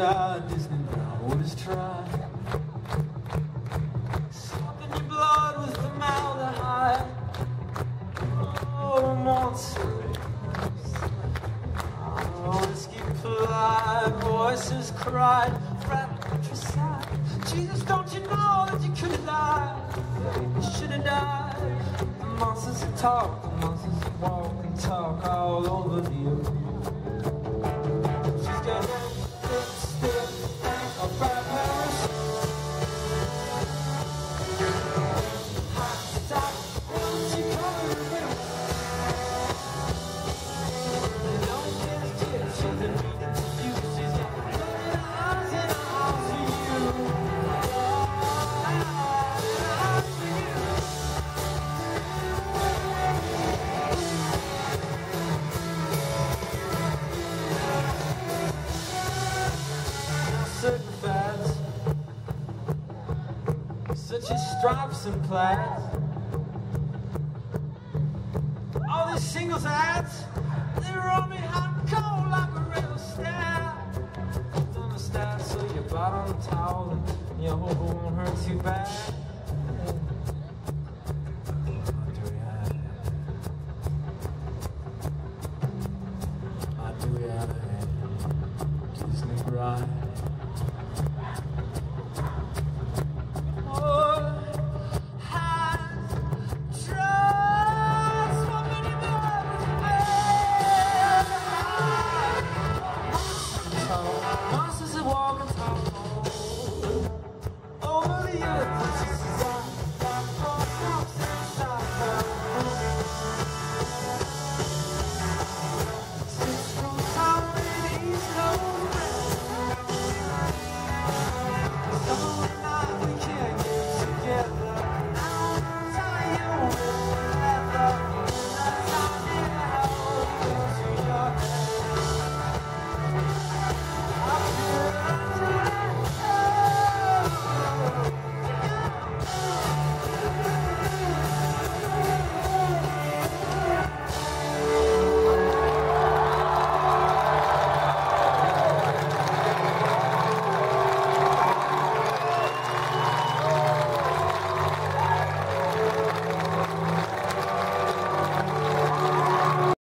eyed Disney now, is try? Sopping your blood with formaldehyde. Oh, monster. Oh, whiskey polite voices cried, fratricide. Jesus, don't you know that you could died? You should have died. The monsters talk, the monsters walk and talk all over the earth. Such as stripes and plaids. All these singles ads, they roll me hot and cold like a real stab. Don't stab so you bite on the towel and your hobo won't hurt too bad.